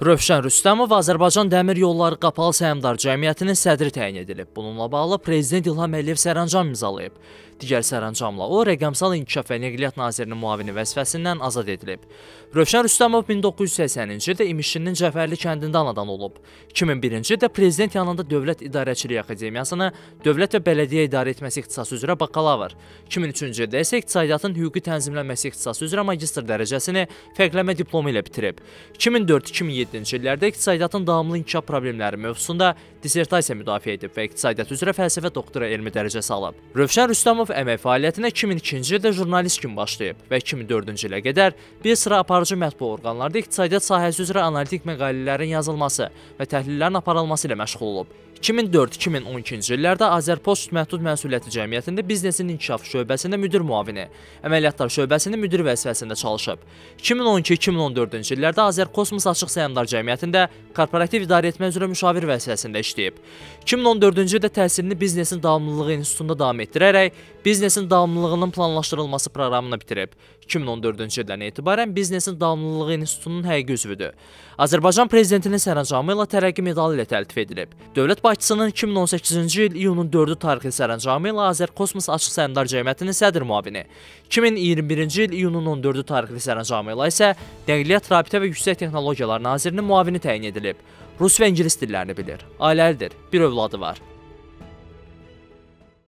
Rövşən Rüstəmov Azərbaycan Dəmir Yolları Qapalı Səhmdar Cəmiyyətinin sədri təyin edilib. Bununla bağlı Prezident İlham Əliyev sərəncam imzalayıb. Digər sərəncamla o, Rəqəmsal İnkişaf və Nəqliyyat Nazirinin müavini vəzifəsindən azad edilib. Rövşən Rüstəmov 1980-ci ildə İmişlinin Cəfərli kəndində anadan olub. 2001-ci ildə Prezident yanında Dövlət İdarəçilik Akademiyasını Dövlət və Bələdiyyə İdarə etməsi ixtisası üzrə bakalavr, 2003-cü ildə isə İqtisadiyyatın hüquqi tənzimlənməsi ixtisası üzrə magistr dərəcəsini fərqləmə diplomu ilə bitirib. 2004-2007-ci illərdə iqtisadiyyatın davamlı inkişaf problemləri mövzusunda dissertasiya müdafiə edib və iqtisadiyyat üzrə fəlsəfə doktora elmi dərəcəsi alıb. Rövşən Rüstəmov əmək fəaliyyətinə 2002-ci ildə jurnalist kimi başlayıb və 2004-cü ilə qədər bir sıra aparıcı mətbu orqanlarda iqtisadiyyat sahəsi üzrə analitik məqalələrin yazılması və təhlillərin aparılması ilə məşğul olub. 2004-2012-ci illərdə Azərpost Məhdud Məsuliyyətli Cəmiyyətində biznesin inkişaf şöbəsində müdir müavini, əməliyyatlar şöbəsində müdir vəzifəsində çalışıb. 2012-2014-cü illərdə Azərkosmos Açıq Səhmdar Cəmiyyətində korporativ idarə etmə üzrə müşavir vəzifəsində işləyib. 2014-cü ildə təhsilini Biznesin Davamlılığı İnstitutunda davam etdirərək Biznesin davamlılığının planlaşdırılması proqramını bitirib. 2014-cü ildən etibarən Biznesin Davamlılığı İnstitutunun həqiqi üzvüdür. Azərbaycan prezidentinin sərəncamı ilə tərəqqi medalı ilə təltif edilib. Dövlət başçısının 2018-ci il iyunun 4-ü tarixli sərəncamı ilə Azərkosmos Açıq Səhmdar Cəmiyyətinin sədr müavini, 2021-ci il iyunun 14-ü tarixli sərəncamı ilə isə Nəqliyyat, Rabitə və Yüksək Texnologiyalar Nazirinin müavini təyin edilib. Rus və ingilis dillərini bilir. Ailəlidir, bir övladı var.